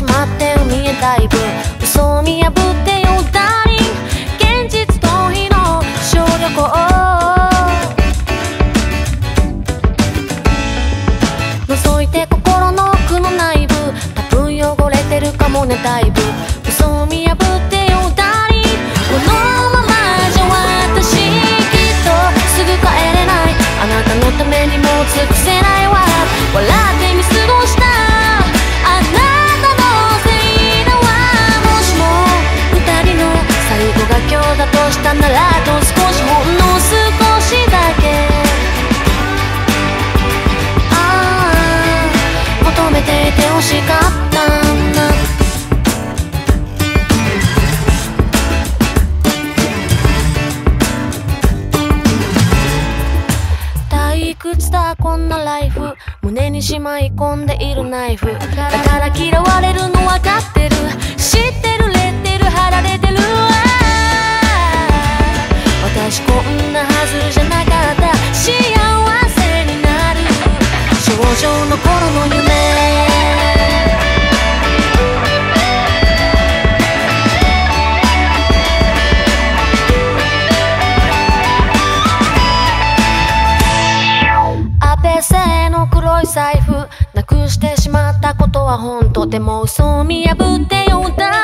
しまってる見えだいぶ嘘を見破ってよダーリン現実逃避の小旅行覗いて心の奥の内部。多分汚れてるかもねだいぶ。としたならと少しほんの少しだけ。ああ求めていて欲しかったんだ。退屈だこんなライフ。胸にしまい込んでいるナイフ。だから嫌われるの分なはずじゃなかった。幸せになる。少女の頃の夢。アペ製の黒い財布。なくしてしまったことは本当。でも嘘を見破ってよダ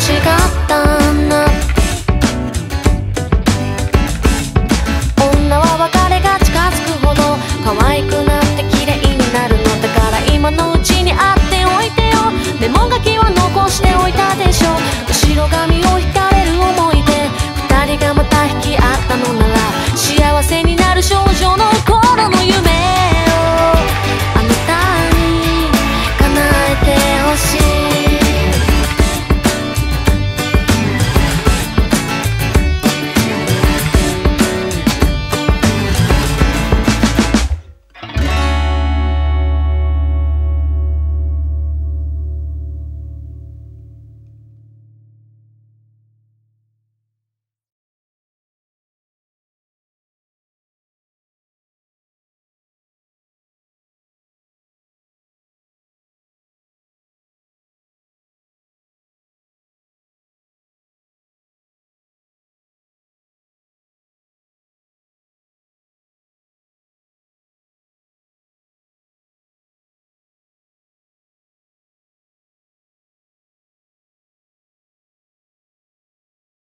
しかった